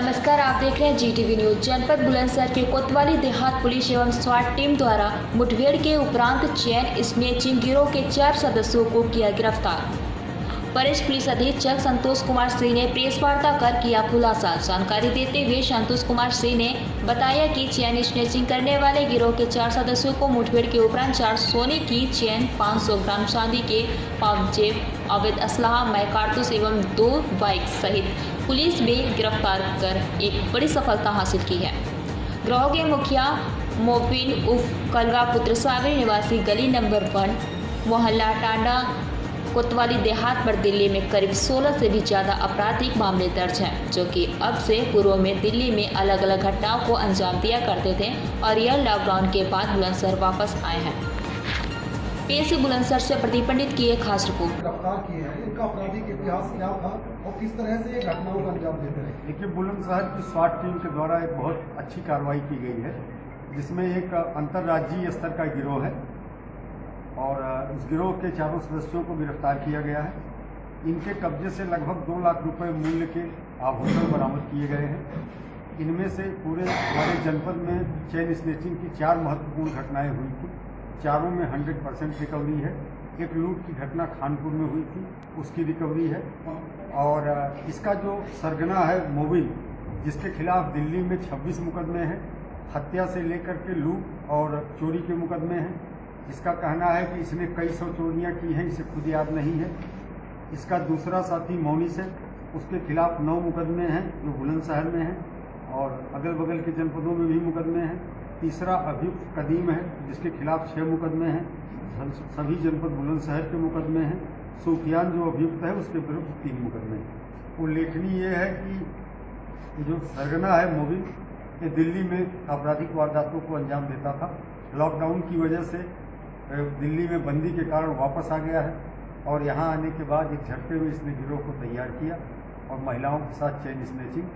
नमस्कार, आप देख रहे हैं जी टीवी न्यूज़ जनपद बुलंदशहर के कोतवाली देहात पुलिस एवं स्वाट टीम द्वारा मुठभेड़ के उपरांत चैन स्नेचिंग गिरोह के चार सदस्यों को किया गिरफ़्तार। वरिष्ठ पुलिस अधीक्षक संतोष कुमार सिंह ने प्रेस वार्ता कर किया खुलासा। जानकारी देते हुए संतोष कुमार सिंह ने बताया कि चैन स्नेचिंग करने वाले गिरोह के चार सदस्यों को मुठभेड़ के उपरांत चार सोने की चैन 500 ग्राम चांदी के पाउच जेब, अवैध असलाह, मै कारतूस एवं दो बाइक सहित पुलिस ने गिरफ़्तार कर एक बड़ी सफलता हासिल की है। गिरोह के मुखिया मोपिन उफ कलवा पुत्र सावरी निवासी गली नंबर वन, मोहल्ला टांडा, कोतवाली देहात पर दिल्ली में करीब 16 से भी ज़्यादा आपराधिक मामले दर्ज हैं, जो कि अब से पूर्व में दिल्ली में अलग अलग घटनाओं को अंजाम दिया करते थे और यह लॉकडाउन के बाद बुलंदशहर वापस आए हैं। पेश बुलंदशहर से प्रदीप पंडित की एक खास रिपोर्ट। गिरफ़्तार किए हैं। इनका आपराधिक इतिहास क्या था और किस तरह से ये घटनाओं का अंजाम देते रहे? देखिए बुलंदशहर की स्वाट टीम के द्वारा एक बहुत अच्छी कार्रवाई की गई है जिसमें एक अंतर्राज्यीय स्तर का गिरोह है और इस गिरोह के चारों सदस्यों को गिरफ़्तार किया गया है। इनके कब्जे से लगभग दो लाख रुपए मूल्य के आभूषण बरामद किए गए हैं। इनमें से पूरे हमारे जनपद में चैन स्नेचिंग की चार महत्वपूर्ण घटनाएँ हुई थी। चारों में 100 परसेंट रिकवरी है। एक लूट की घटना खानपुर में हुई थी, उसकी रिकवरी है। और इसका जो सरगना है मोबिल, जिसके खिलाफ दिल्ली में 26 मुकदमे हैं, हत्या से लेकर के लूट और चोरी के मुकदमे हैं। इसका कहना है कि इसने कई सौ चोरियाँ की हैं, इसे खुद याद नहीं है। इसका दूसरा साथी मौनिस है, उसके खिलाफ नौ मुकदमे हैं, जो बुलंदशहर में हैं, और अगल बगल के जनपदों में भी मुकदमे हैं। तीसरा अभियुक्त कदीम है, जिसके खिलाफ छः मुकदमे हैं। सभी जनपद बुलंदशहर के मुकदमे हैं। सुफियान जो अभियुक्त है, उसके विरुद्ध तीन मुकदमे हैं। उल्लेखनीय ये है कि जो सरगना है मोबिल ये दिल्ली में आपराधिक वारदातों को अंजाम देता था। लॉकडाउन की वजह से दिल्ली में बंदी के कारण वापस आ गया है और यहाँ आने के बाद एक झटके में इसने गिरोह को तैयार किया और महिलाओं के साथ चेन स्नेचिंग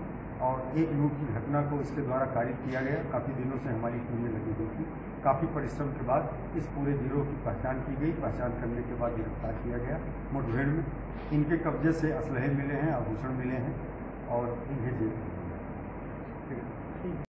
और एक लूट की घटना को इसके द्वारा कारित किया गया। काफ़ी दिनों से हमारी टीमें लगी हुई थी। काफ़ी परिश्रम के बाद इस पूरे गिरोह की पहचान की गई। पहचान करने के बाद गिरफ़्तार किया गया मुठभेड़ में। इनके कब्जे से असलहे मिले हैं, आभूषण मिले हैं और इन्हें जेल